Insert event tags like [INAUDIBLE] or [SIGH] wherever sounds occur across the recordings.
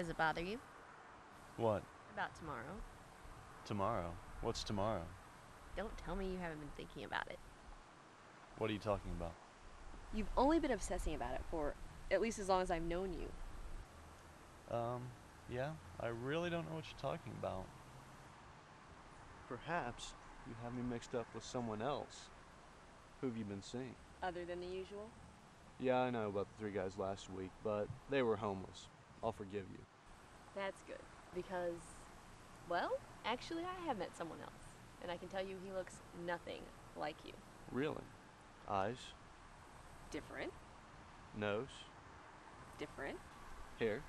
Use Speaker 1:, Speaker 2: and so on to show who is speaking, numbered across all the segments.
Speaker 1: Does it bother you?
Speaker 2: What?
Speaker 1: About tomorrow?
Speaker 2: Tomorrow? What's tomorrow?
Speaker 1: Don't tell me you haven't been thinking about it.
Speaker 2: What are you talking about?
Speaker 1: You've only been obsessing about it for at least as long as I've known you.
Speaker 2: Um, yeah, I really don't know what you're talking about.
Speaker 3: Perhaps you have me mixed up with someone else. Who have you been seeing?
Speaker 1: Other than the usual?
Speaker 3: Yeah, I know about the three guys last week, but they were homeless. I'll forgive you.
Speaker 1: That's good. Because, well, actually, I have met someone else. And I can tell you he looks nothing like you.
Speaker 3: Really? Eyes,
Speaker 1: Different.
Speaker 3: nose,
Speaker 1: Different.
Speaker 3: hair.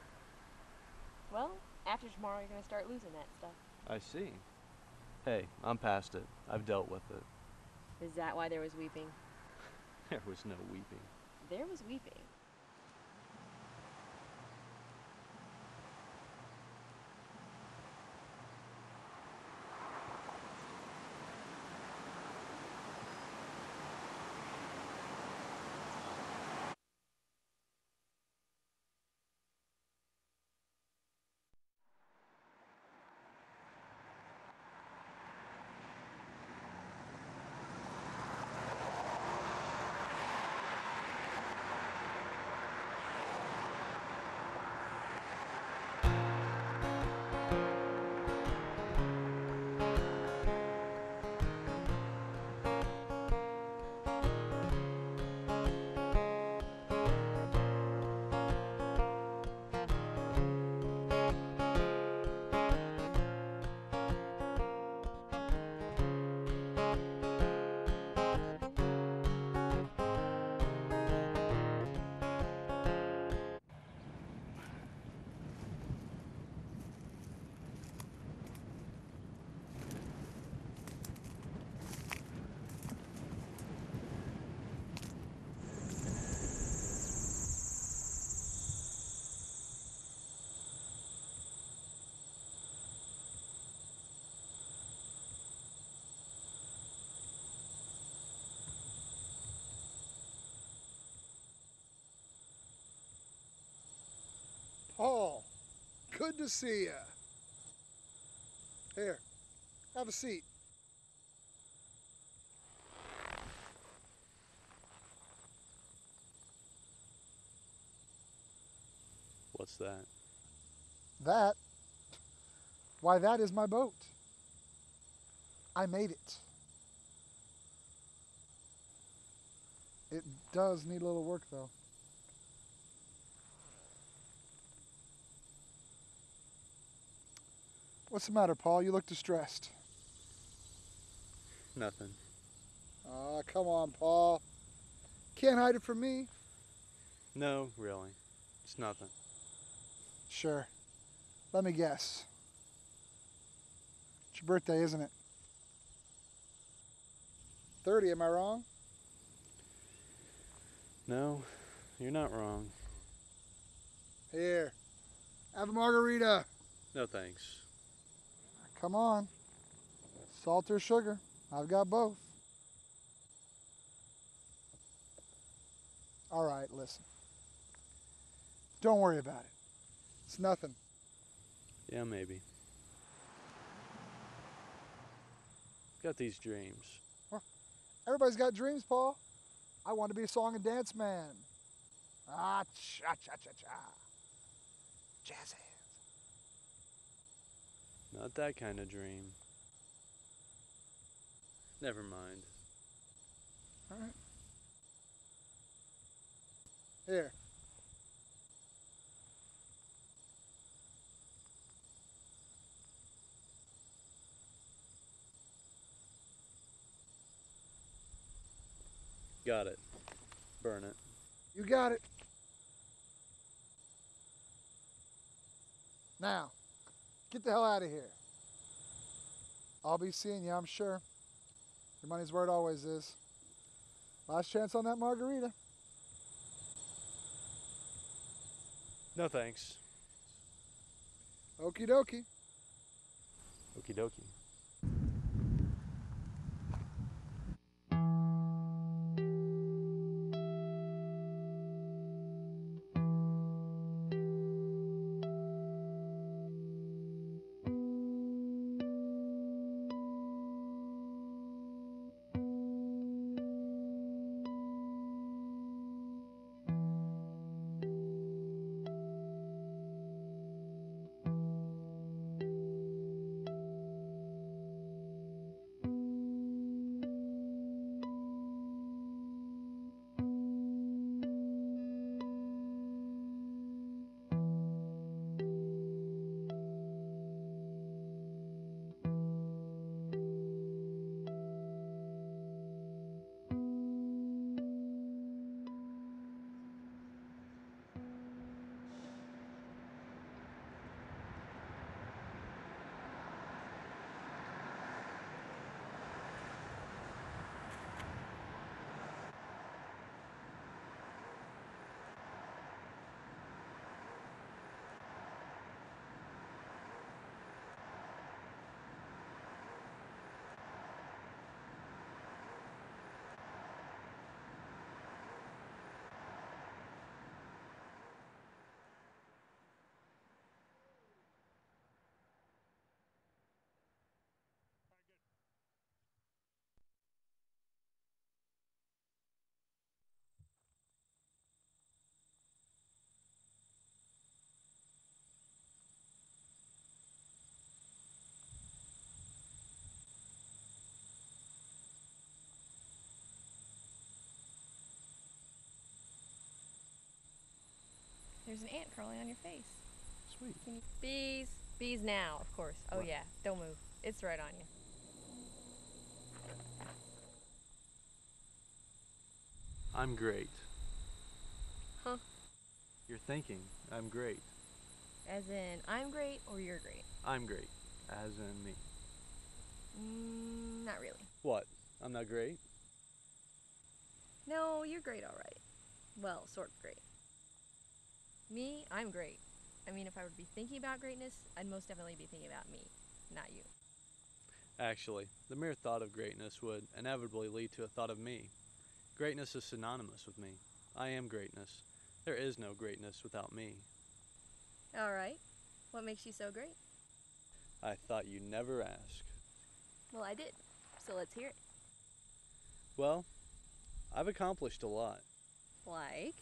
Speaker 1: Well, after tomorrow, you're going to start losing that stuff.
Speaker 3: I see. Hey, I'm past it. I've dealt with it.
Speaker 1: Is that why there was weeping? [LAUGHS]
Speaker 3: There was no weeping.
Speaker 1: There was weeping.
Speaker 4: Paul, good to see you. Here, have a seat.
Speaker 3: What's that?
Speaker 4: That, why, that is my boat. I made it. It does need a little work, though. What's the matter, Paul? You look distressed.
Speaker 3: Nothing.
Speaker 4: Ah, come on, Paul. Can't hide it from me.
Speaker 3: No, really. It's nothing.
Speaker 4: Sure. Let me guess. It's your birthday, isn't it? 30, am I wrong?
Speaker 3: No, you're not wrong.
Speaker 4: Here, have a margarita.
Speaker 3: No thanks.
Speaker 4: Come on. Salt or sugar? I've got both. All right, listen. Don't worry about it. It's nothing.
Speaker 3: Yeah, maybe. Got these dreams.
Speaker 4: Everybody's got dreams, Paul. I want to be a song and dance man. Ah, cha cha cha cha. Jazz hands.
Speaker 3: Not that kind of dream. Never mind.
Speaker 4: All right. Here.
Speaker 3: Got it. Burn it.
Speaker 4: You got it. Now, get the hell out of here. I'll be seeing you, I'm sure. Your money's where it always is. Last chance on that margarita.
Speaker 3: No thanks.
Speaker 4: Okie dokie.
Speaker 3: Okie dokie.
Speaker 5: Crawling on your face.
Speaker 2: Sweet.
Speaker 5: Can you-
Speaker 1: Bees. Bees now, of course. Oh yeah. Don't move. It's right on you.
Speaker 3: I'm great.
Speaker 1: Huh?
Speaker 3: You're thinking I'm great.
Speaker 1: As in, I'm great or you're great.
Speaker 3: I'm great, as in me.
Speaker 1: Mm, not really.
Speaker 3: What? I'm not great?
Speaker 1: No, you're great, all right. Well, sort of great. Me, I'm great. I mean, if I would be thinking about greatness, I'd most definitely be thinking about me, not you.
Speaker 3: Actually, the mere thought of greatness would inevitably lead to a thought of me. Greatness is synonymous with me. I am greatness. There is no greatness without me.
Speaker 1: All right. What makes you so great?
Speaker 3: I thought you'd never ask.
Speaker 1: Well, I did. So let's hear it.
Speaker 3: Well, I've accomplished a lot.
Speaker 1: Like?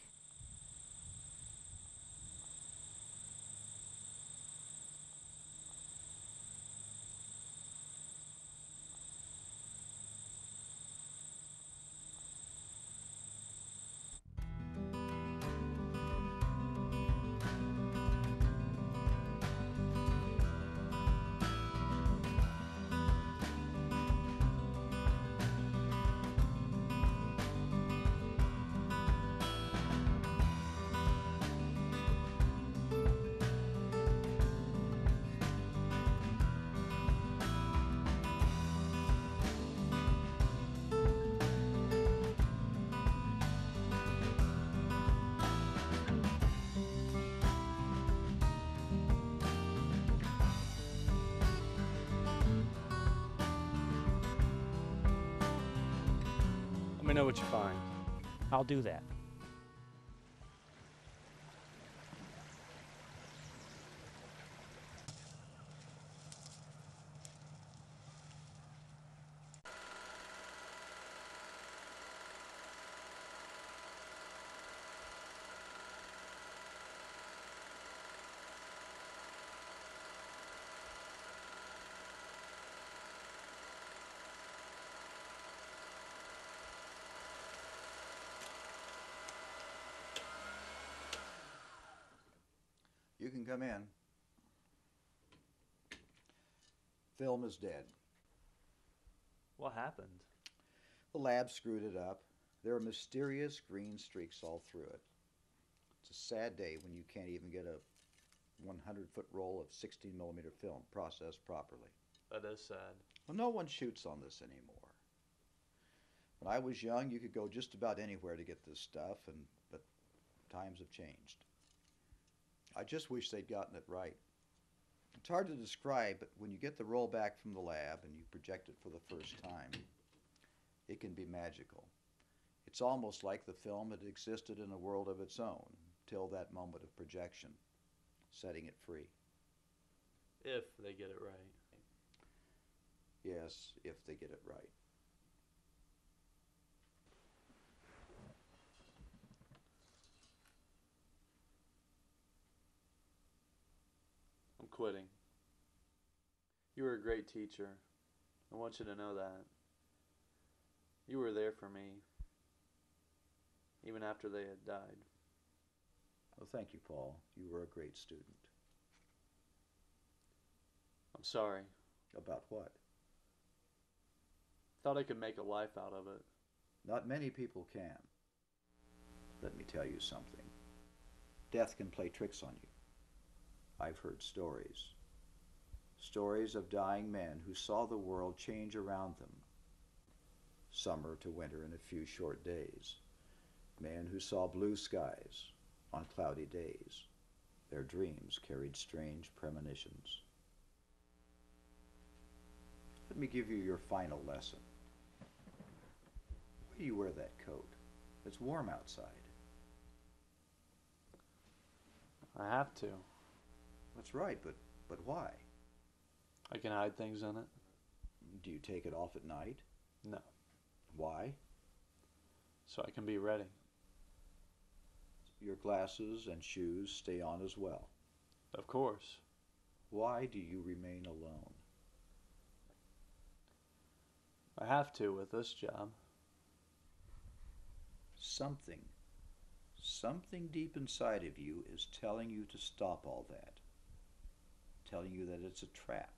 Speaker 3: What you find.
Speaker 6: I'll do that.
Speaker 7: You can come in. Film is dead.
Speaker 3: What happened?
Speaker 7: The lab screwed it up. There are mysterious green streaks all through it. It's a sad day when you can't even get a 100 foot roll of 16 millimeter film processed properly.
Speaker 3: That is sad.
Speaker 7: Well, no one shoots on this anymore. When I was young, you could go just about anywhere to get this stuff, and but times have changed. I just wish they'd gotten it right. It's hard to describe, but when you get the roll back from the lab and you project it for the first time, it can be magical. It's almost like the film had existed in a world of its own till that moment of projection, setting it free.
Speaker 3: If they get it right.
Speaker 7: Yes, if they get it right.
Speaker 3: I'm quitting. You were a great teacher. I want you to know that. You were there for me, even after they had died.
Speaker 7: Well, thank you, Paul. You were a great student.
Speaker 3: I'm sorry.
Speaker 7: About what?
Speaker 3: Thought I could make a life out of it.
Speaker 7: Not many people can. Let me tell you something. Death can play tricks on you. I've heard stories. Stories of dying men who saw the world change around them. Summer to winter in a few short days. Men who saw blue skies on cloudy days. Their dreams carried strange premonitions. Let me give you your final lesson. Why do you wear that coat? It's warm outside.
Speaker 3: I have to.
Speaker 7: That's right, but but why?
Speaker 3: I can hide things in it.
Speaker 7: Do you take it off at night?
Speaker 3: No.
Speaker 7: Why?
Speaker 3: So I can be ready.
Speaker 7: Your glasses and shoes stay on as well.
Speaker 3: Of course.
Speaker 7: Why do you remain alone?
Speaker 3: I have to with this job.
Speaker 7: Something, Something deep inside of you is telling you to stop all that. Telling you that it's a trap,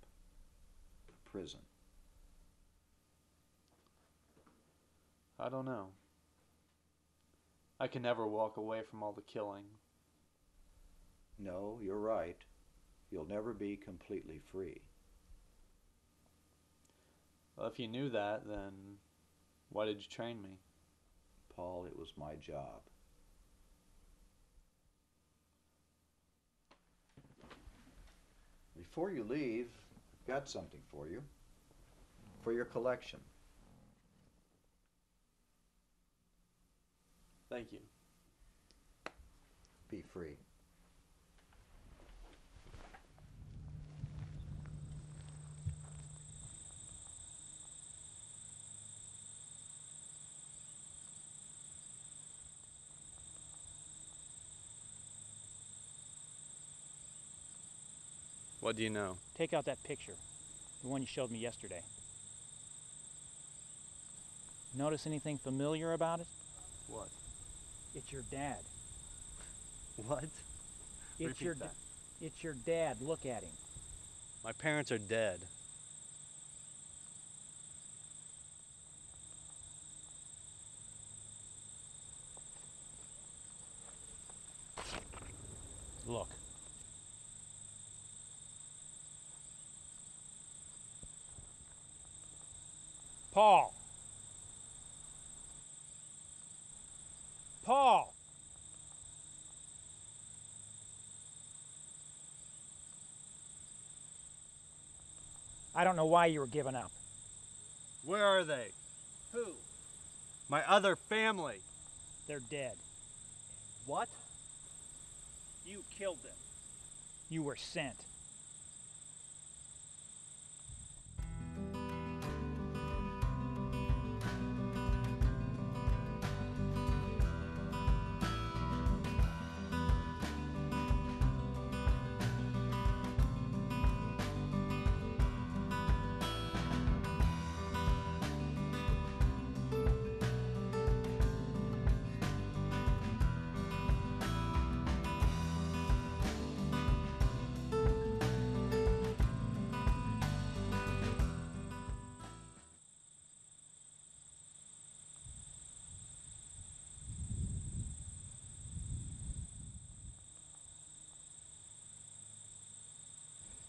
Speaker 7: a prison.
Speaker 3: I don't know. I can never walk away from all the killing.
Speaker 7: No, you're right. You'll never be completely free.
Speaker 3: Well, if you knew that, then why did you train me?
Speaker 7: Paul, it was my job. Before you leave, I've got something for you. For your collection.
Speaker 3: Thank you.
Speaker 7: Be free.
Speaker 3: What do you know?
Speaker 5: Take out that picture, the one you showed me yesterday. Notice anything familiar about it?
Speaker 3: What?
Speaker 5: It's your dad. [LAUGHS]
Speaker 3: What?
Speaker 5: It's
Speaker 3: Repeat
Speaker 5: your
Speaker 3: that.
Speaker 5: it's your dad. Look at him.
Speaker 3: My parents are dead.
Speaker 5: Look. Paul. Paul. I don't know why you were giving up.
Speaker 3: Where are they?
Speaker 5: Who?
Speaker 3: My other family.
Speaker 5: They're dead.
Speaker 3: What?
Speaker 5: You killed them. You were sent.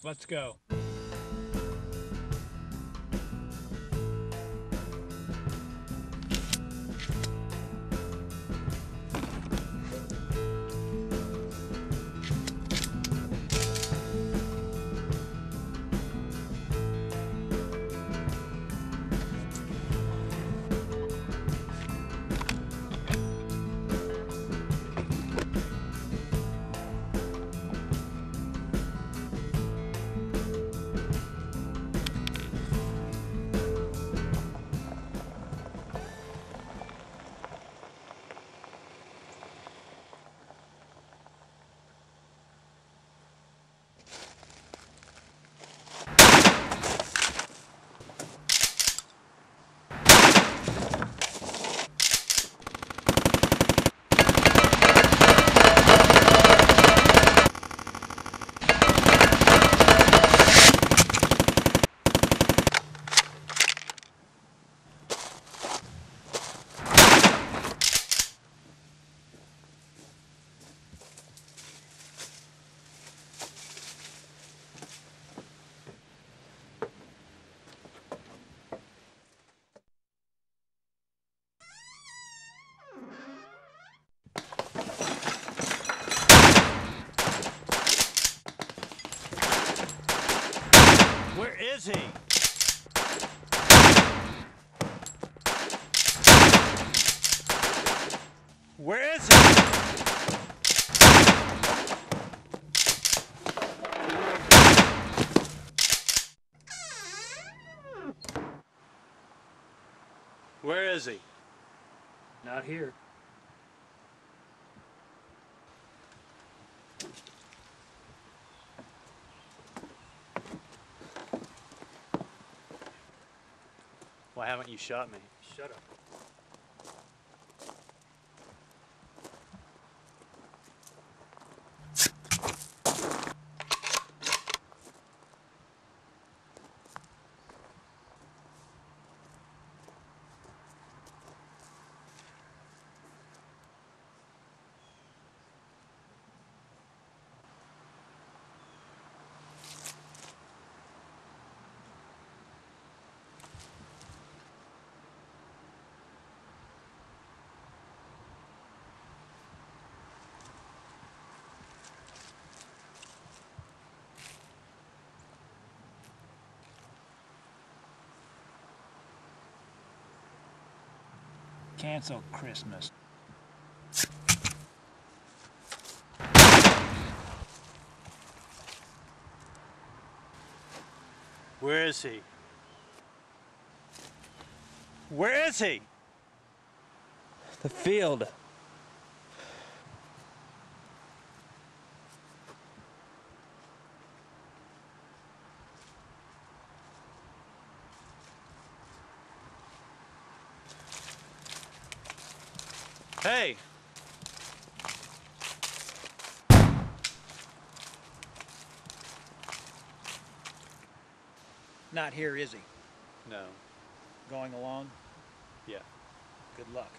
Speaker 5: Let's go. Not here.
Speaker 3: Why haven't you shot me?
Speaker 5: Shut up.
Speaker 8: Cancel Christmas. Where is he? Where is he?
Speaker 3: The field.
Speaker 8: Hey! Not here, is he?
Speaker 9: No.
Speaker 8: Going along?
Speaker 9: Yeah.
Speaker 8: Good luck.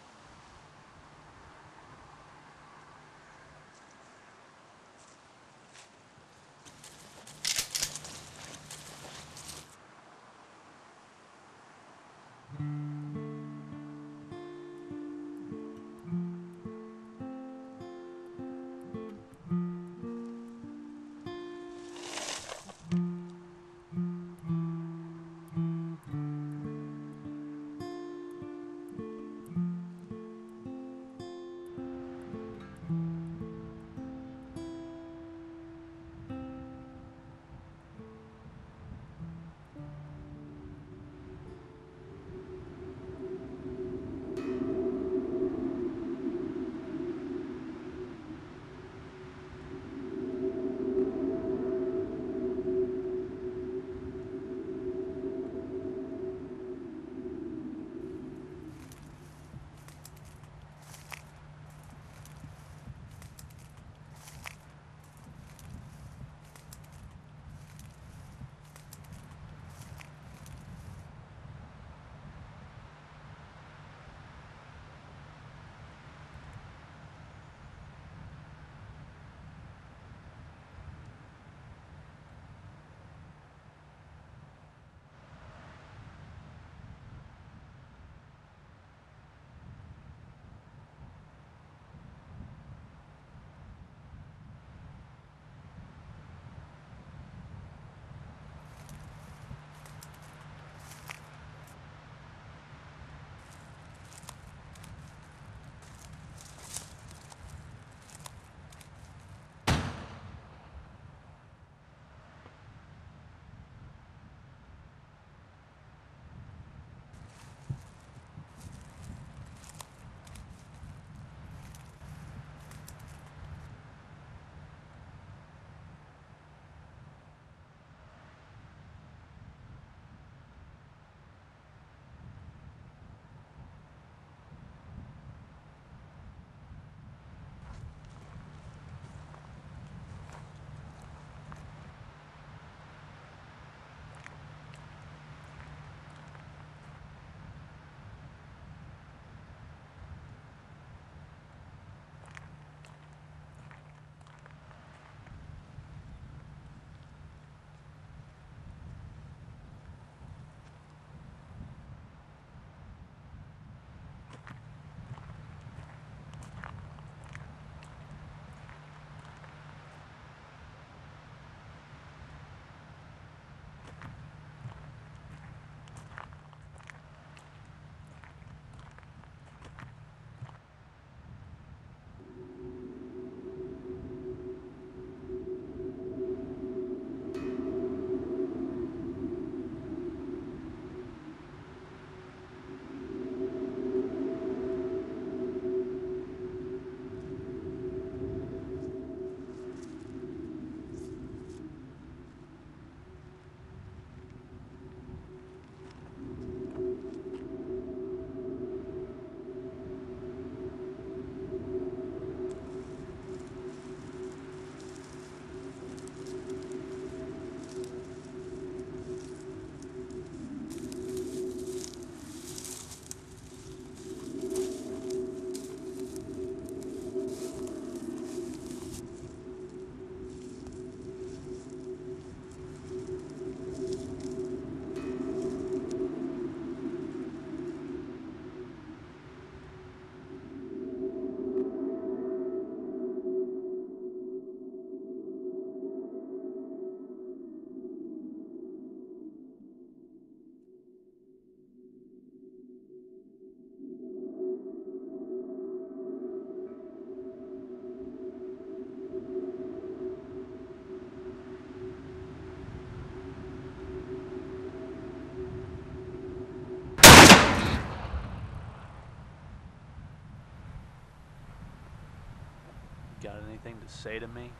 Speaker 3: Got anything to say to me?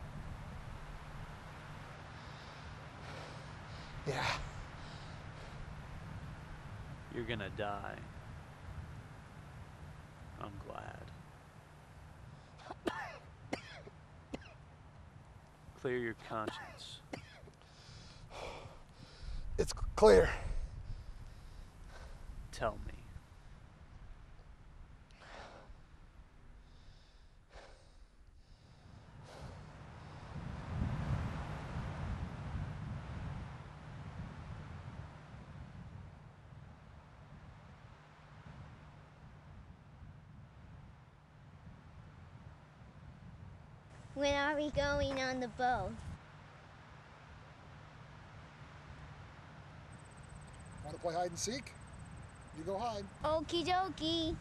Speaker 4: Yeah.
Speaker 3: You're gonna die. I'm glad. Clear your conscience.
Speaker 4: It's clear.
Speaker 3: Tell me.
Speaker 10: When are we going on the boat?
Speaker 4: Want to play hide and seek? You go hide.
Speaker 10: Okie dokie.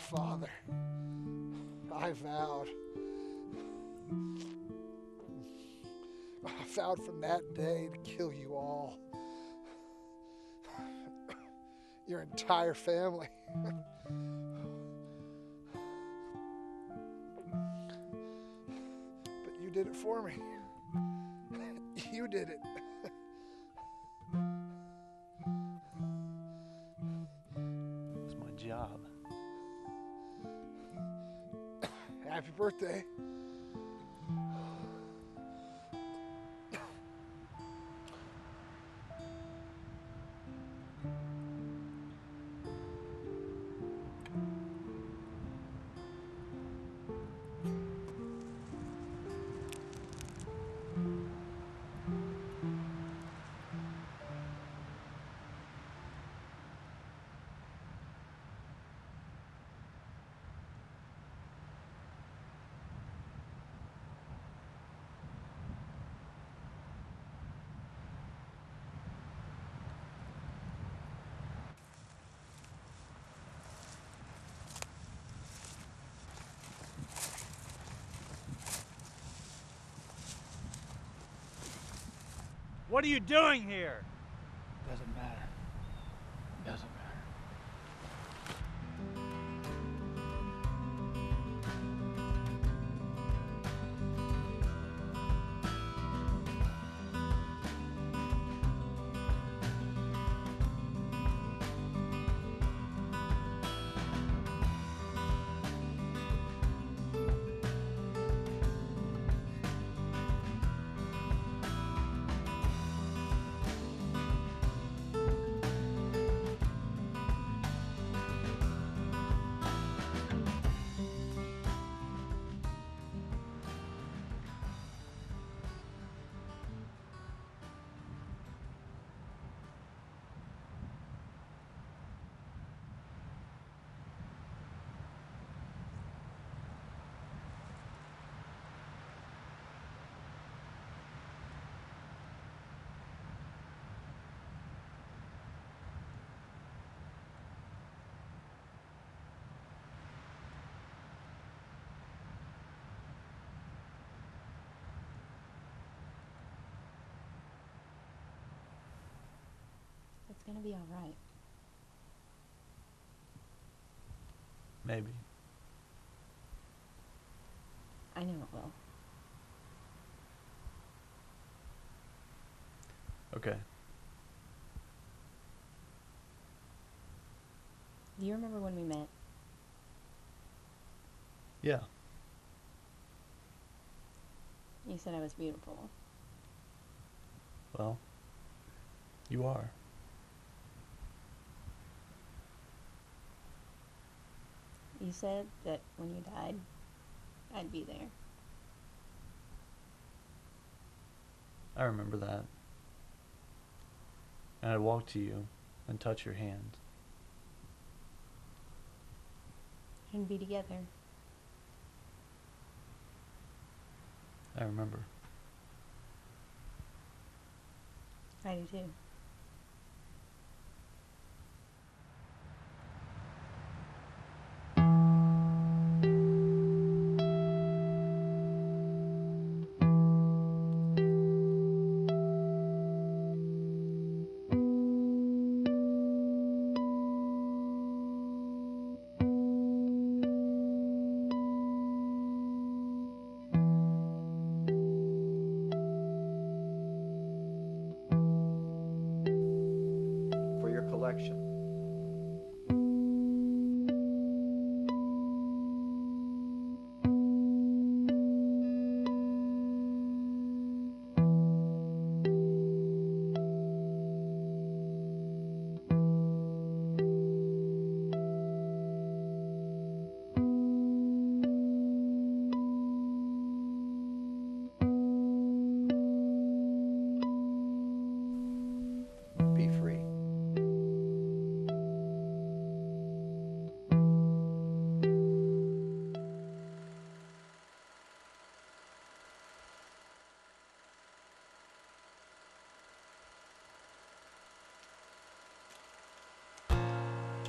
Speaker 4: Father. I vowed. I vowed from that day to kill you all. Your entire family. but you did it for me. You did it.
Speaker 5: What are you doing here?
Speaker 4: Doesn't matter.
Speaker 11: Gonna be alright.
Speaker 3: Maybe.
Speaker 11: I know it will.
Speaker 3: Okay.
Speaker 11: Do you remember when we met?
Speaker 3: Yeah.
Speaker 11: You said I was beautiful.
Speaker 3: Well, you are.
Speaker 11: You said that when you died, I'd be there.
Speaker 3: I remember that. And I'd walk to you and touch your hand.
Speaker 11: And be together.
Speaker 3: I remember.
Speaker 11: I do too.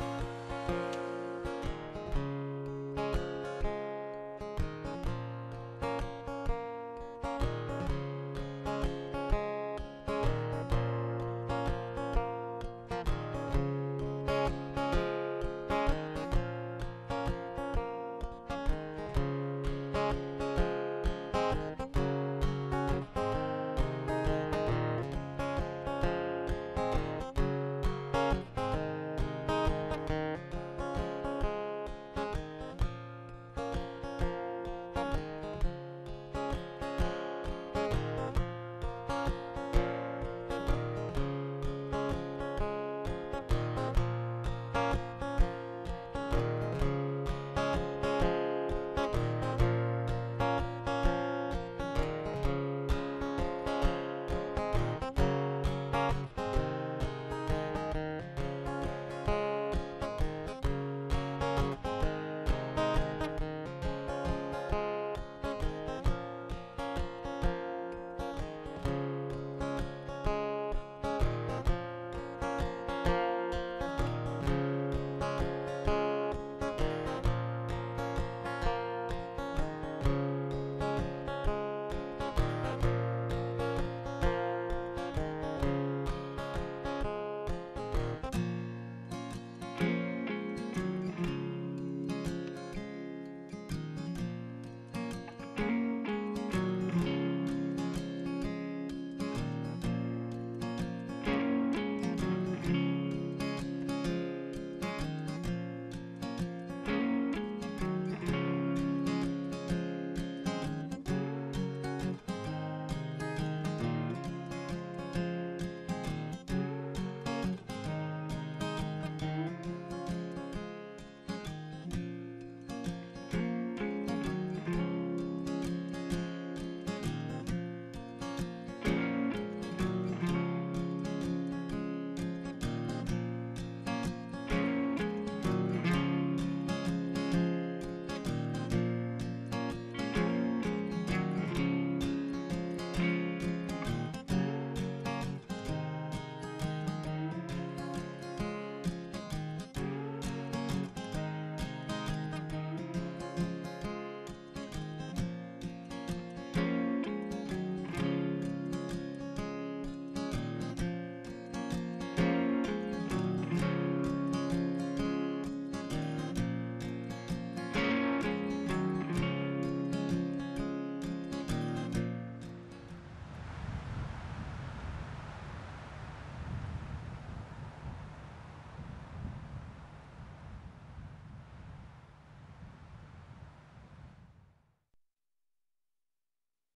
Speaker 11: Bye.